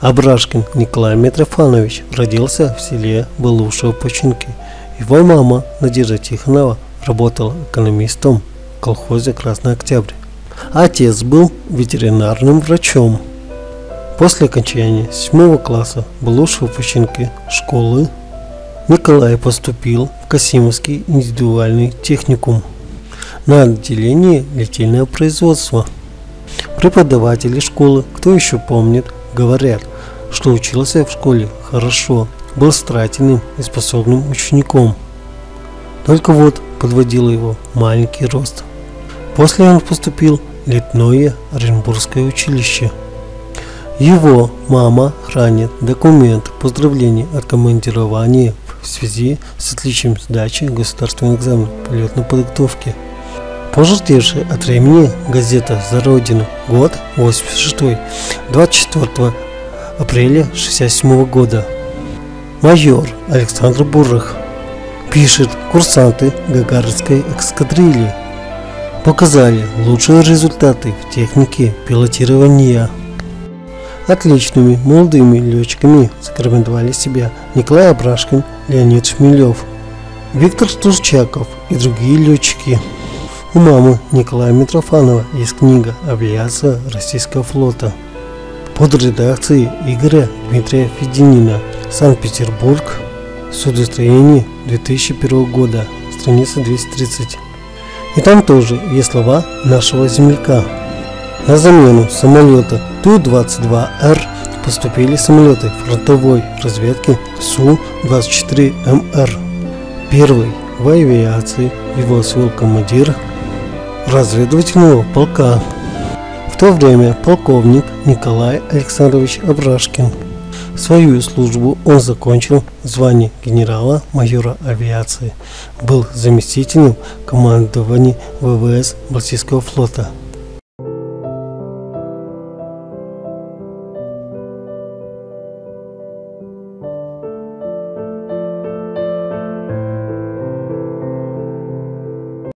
Абрашкин Николай Митрофанович родился в селе Балушево Починки. Его мама Надежда Тихонова работала экономистом в колхозе «Красный Октябрь». Отец был ветеринарным врачом. После окончания 7 класса Балушево Починки школы Николай поступил в Касимовский индивидуальный техникум на отделение литейного производства. Преподаватели школы, кто еще помнит, говорят, что учился в школе хорошо, был старательным и способным учеником. Только вот подводил его маленький рост. После он поступил в летное Оренбургское училище. Его мама хранит документ поздравления от командирования в связи с отличием сдачи государственного экзамена по летной подготовке. Пожелтевшая от времени газета «За Родину», год 86 24 апреля 67 года. Майор Александр Бурых пишет, курсанты Гагаринской эскадрильи показали лучшие результаты в технике пилотирования. Отличными молодыми летчиками зарекомендовали себя Николай Абрашкин, Леонид Шмелев, Виктор Турчаков и другие летчики. У мамы Николая Митрофанова есть книга «Авиация российского флота» под редакцией Игоря Дмитрия Фединина Санкт-Петербург. Судостроение 2001 года. Страница 230 и там тоже есть слова нашего земляка. На замену самолета Ту-22Р поступили самолеты фронтовой разведки Су-24МР. Первый в авиации его свел командир разведывательного полка то время полковник Николай Александрович Абрашкин. Свою службу он закончил в звании генерала-майора авиации. Был заместителем командования ВВС Балтийского флота.